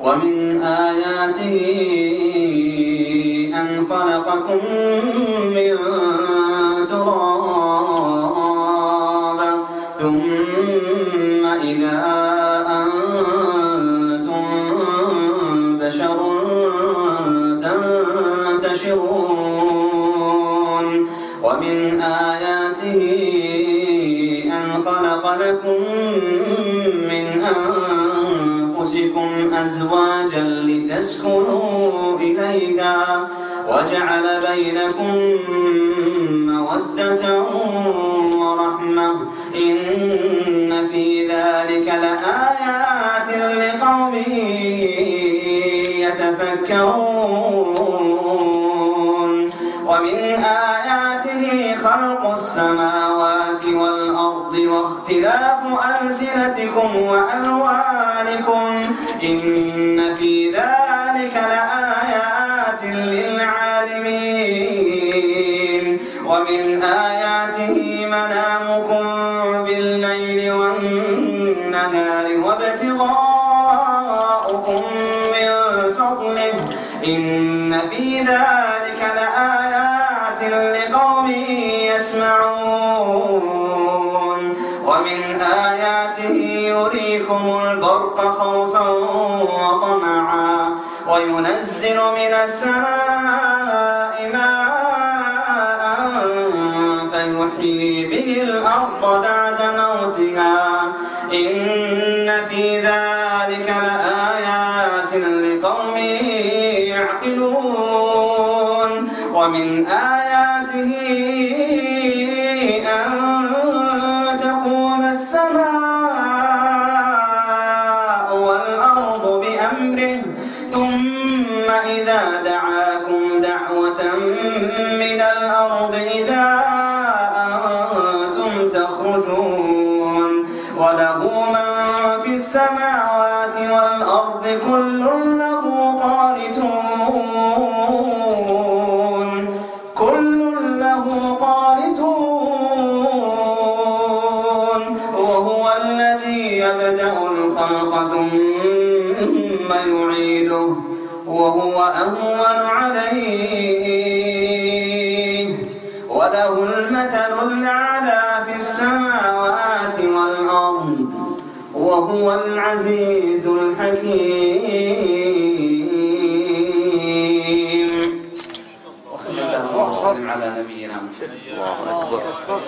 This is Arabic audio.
ومن آياته أن خلقكم من تراب. ثم إذا أنتم بشر تنتشرون. ومن آياته أن خلق لكم من أنفسكم أزواجا لتسكنوا إليها وجعل بينكم مودة ورحمة. إن في ذلك لآيات لقوم يتفكرون. ومن آياته خلق السماوات واختلاف ألسنتكم وألوانكم إن في ذلك لآيات للعالمين ومن آياته منامكم بالليل والنهار وابتغاؤكم من فضله إن في ذلك لآيات لقوم يسمعون ومن آياته يريكم البرق خوفا وطمعا وينزل من السماء ماء فيحيي به الأرض بعد موتها. إن في ذلك لآيات لقوم يعقلون. ومن آياته بأمره ثم إذا دعاكم دعوة من الأرض إذا أنتم تخرجون. وله من في السماوات والأرض كل الخلق ثم يعيده وهو أهون عليه. وله المثل الأعلى في السماوات والأرض وهو العزيز الحكيم. وصلى الله وسلم على نبينا محمد. الله أكبر.